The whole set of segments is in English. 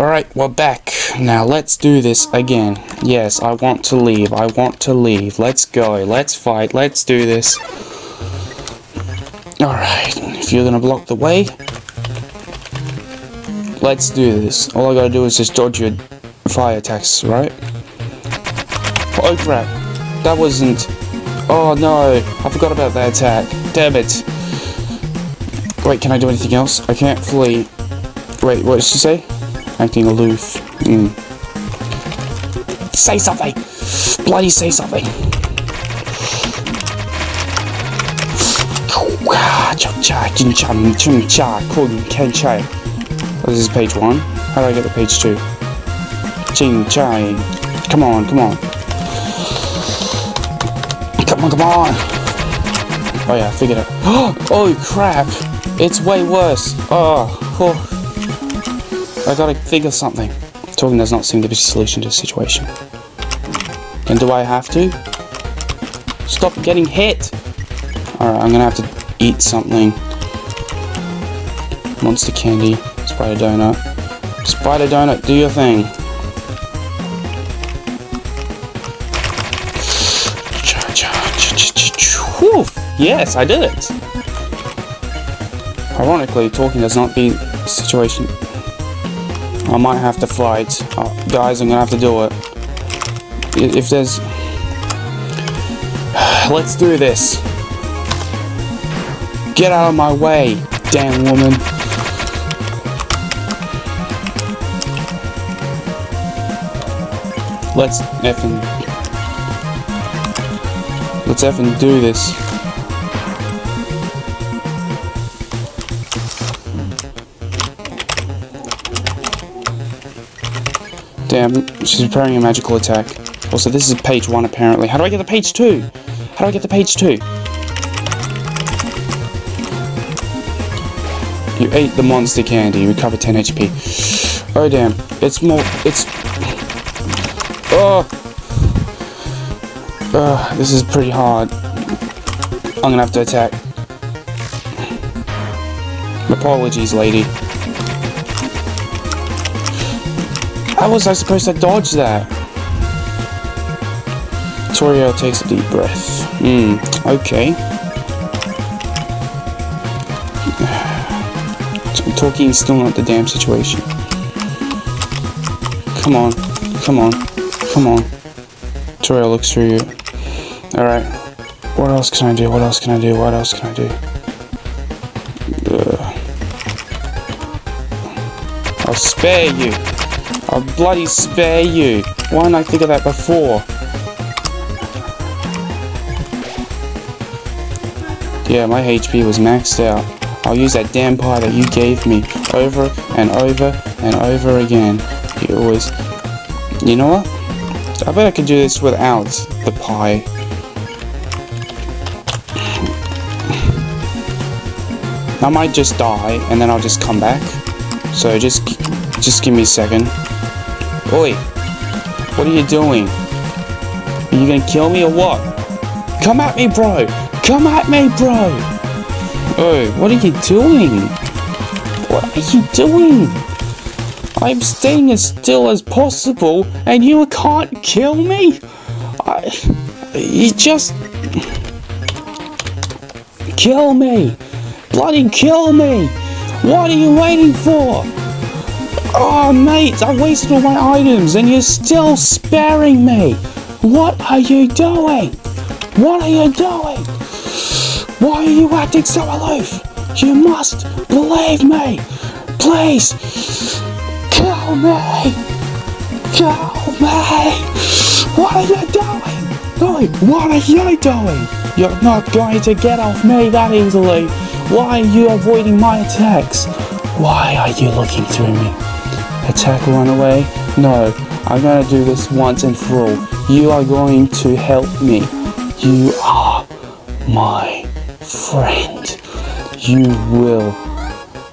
Alright, we're back. Now let's do this again. Yes, I want to leave. I want to leave. Let's go. Let's fight. Let's do this. Alright, if you're gonna block the way, let's do this. All I gotta do is just dodge your fire attacks, right? Oh crap. That wasn't... Oh no, I forgot about that attack. Damn it. Wait, can I do anything else? I can't flee. Wait, what did she say? Acting aloof. Mm. Say something! Bloody say something! This is page one. How do I get to page two? Ching chai. Come on, come on. Come on, come on! Oh yeah, I figured it. Oh crap! It's way worse. Oh, oh. I gotta figure something. Talking does not seem to be a solution to the situation. And do I have to? Stop getting hit! Alright, I'm gonna have to eat something. Monster candy, spider donut. Spider donut, do your thing. Whew, yes, I did it. Ironically, talking does not be situation. I might have to fight. Uh, guys, I'm gonna have to do it. If there's... Let's do this. Get out of my way, damn woman. Let's effing... Let's effing do this. Damn, she's preparing a magical attack. Also, this is page one, apparently. How do I get the page two? How do I get the page two? You ate the monster candy. Recover 10 HP. Oh, damn. It's more... It's... Oh! Uh, this is pretty hard. I'm gonna have to attack. Apologies, lady. How was I supposed to dodge that? Toriel takes a deep breath. Hmm, okay. Talking still not the damn situation. Come on, come on, come on. Toriel looks through you. Alright. What else can I do? What else can I do? What else can I do? Ugh. I'll spare you. I'll bloody spare you. Why didn't I think of that before? Yeah, my HP was maxed out. I'll use that damn pie that you gave me over and over and over again. You always... You know what? I bet I could do this without the pie. I might just die and then I'll just come back. So just just give me a second. Oi! What are you doing? Are you gonna kill me or what? Come at me, bro! Come at me, bro! Oh, what are you doing? What are you doing? I'm staying as still as possible and you can't kill me? I... You just... Kill me! Bloody kill me! What are you waiting for? Oh, mate, I wasted all my items and you're still sparing me. What are you doing? What are you doing? Why are you acting so aloof? You must believe me. Please, kill me. Kill me. What are you doing? No, what are you doing? You're not going to get off me that easily. Why are you avoiding my attacks? Why are you looking through me? Attack run away? No, I'm gonna do this once and for all. You are going to help me. You are my friend. You will.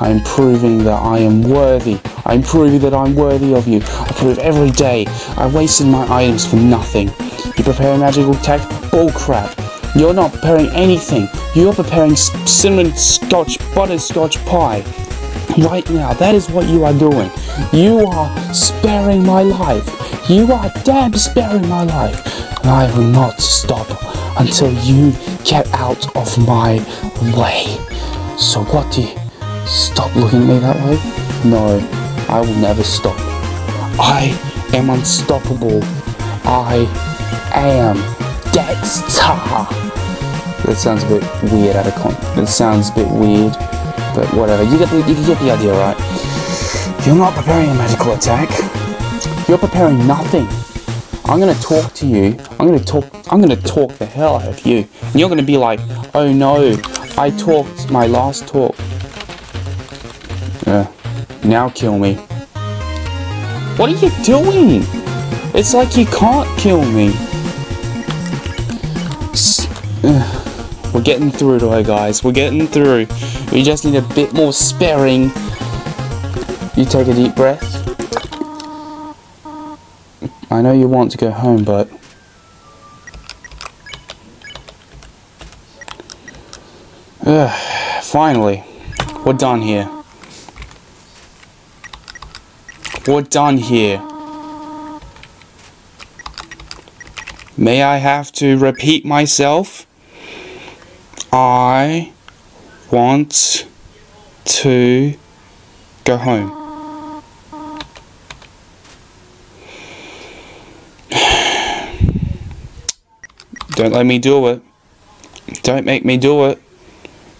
I'm proving that I am worthy. I'm proving that I'm worthy of you. I prove every day. I wasted my items for nothing. You prepare a magical attack? Bullcrap. You're not preparing anything. You're preparing cinnamon scotch butterscotch pie. Right now, that is what you are doing. You are sparing my life. You are damn sparing my life. And I will not stop until you get out of my way. So what do you... Stop looking at me that way? No, I will never stop. I am unstoppable. I am Dexter. That sounds a bit weird out of con. That sounds a bit weird, but whatever. You get the you get the idea, right? You're not preparing a magical attack. You're preparing nothing. I'm gonna talk to you. I'm gonna talk. I'm gonna talk the hell out of you. And you're gonna be like, oh no, I talked my last talk. Yeah. Now kill me. What are you doing? It's like you can't kill me. We're getting through to her, guys. We're getting through. We just need a bit more sparing. You take a deep breath. I know you want to go home, but... Ugh, finally, we're done here. We're done here. May I have to repeat myself? I want to go home. Don't let me do it. Don't make me do it.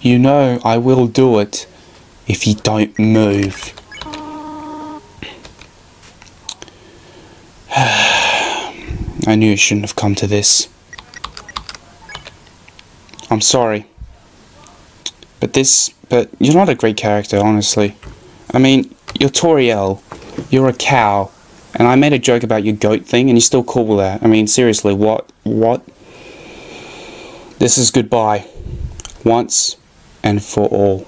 You know I will do it if you don't move. I knew it shouldn't have come to this. I'm sorry. But this, but you're not a great character, honestly. I mean, you're Toriel, you're a cow, and I made a joke about your goat thing, and you're still cool with that. I mean, seriously, what, what? This is goodbye. Once and for all.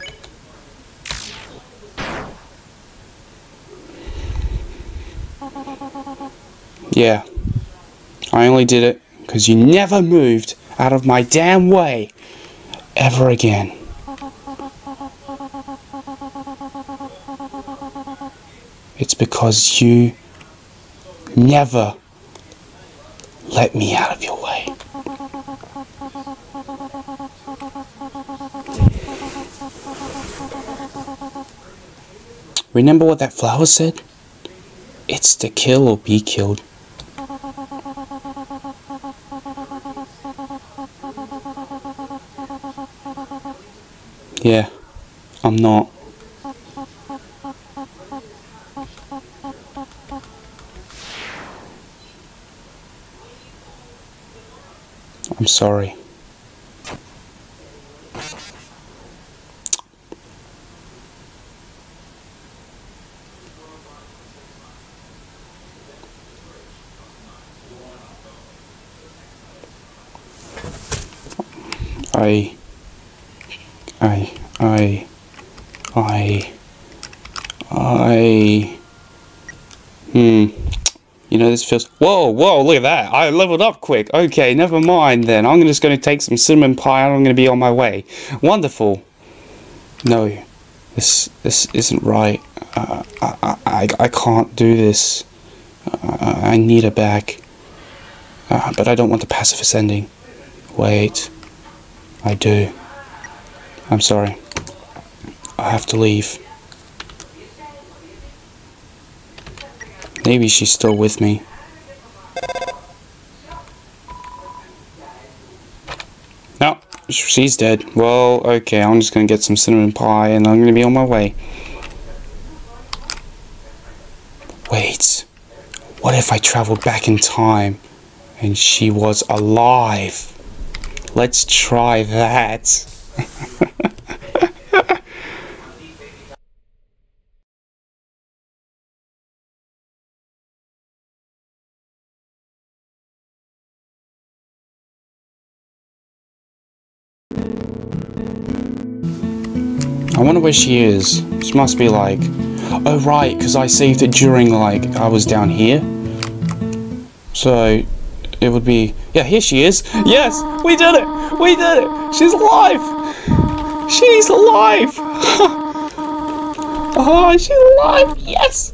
Yeah. I only did it because you never moved out of my damn way ever again. It's because you never let me out of your way. Remember what that flower said? It's to kill or be killed. Yeah, I'm not. I'm sorry. I I, I, I, I, hmm, you know, this feels, whoa, whoa, look at that, I leveled up quick, okay, never mind then, I'm just going to take some cinnamon pie. And I'm going to be on my way, wonderful, no, this, this isn't right, uh, I, I, I can't do this, uh, I need her back, uh, but I don't want the pacifist ending, wait, I do. I'm sorry. I have to leave. Maybe she's still with me. No, she's dead. Well, okay, I'm just gonna get some cinnamon pie and I'm gonna be on my way. Wait, what if I traveled back in time and she was alive? Let's try that. I wonder where she is. She must be like... Oh right, because I saved it during like I was down here. So it would be... Yeah, here she is. Yes, we did it. We did it. She's alive. She's alive. Oh, she's alive! Yes!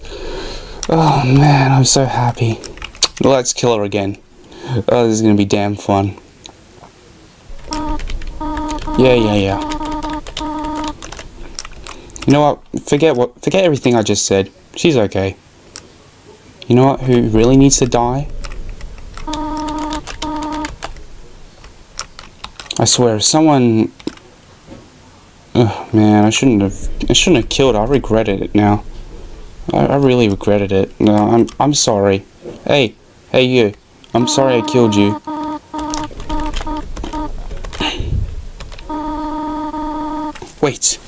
Oh man, I'm so happy. Let's kill her again. Oh, this is gonna be damn fun. Yeah, yeah, yeah. You know what? Forget what. Forget everything I just said. She's okay. You know what? Who really needs to die? I swear, someone. Oh man, I shouldn't have. I shouldn't have killed. Her. I regretted it now. I, I really regretted it. No, I'm. I'm sorry. Hey, hey, you. I'm sorry I killed you. Wait.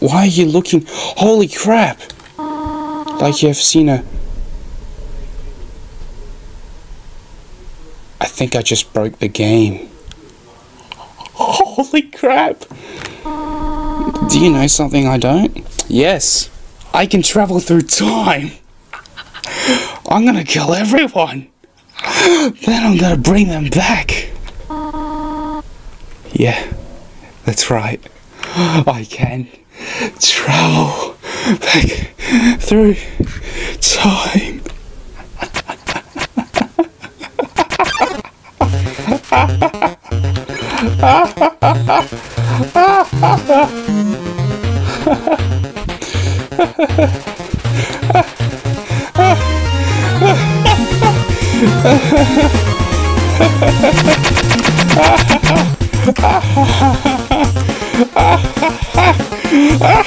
Why are you looking? Holy crap! Like you have seen a. I think I just broke the game. Holy crap! Do you know something I don't? Yes, I can travel through time. I'm gonna kill everyone. Then I'm gonna bring them back. Yeah, that's right. I can travel back through time. Ah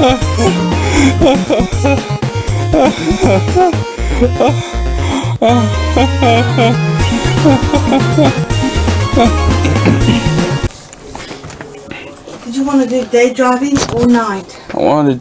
Did you want to do day driving or night? I wanted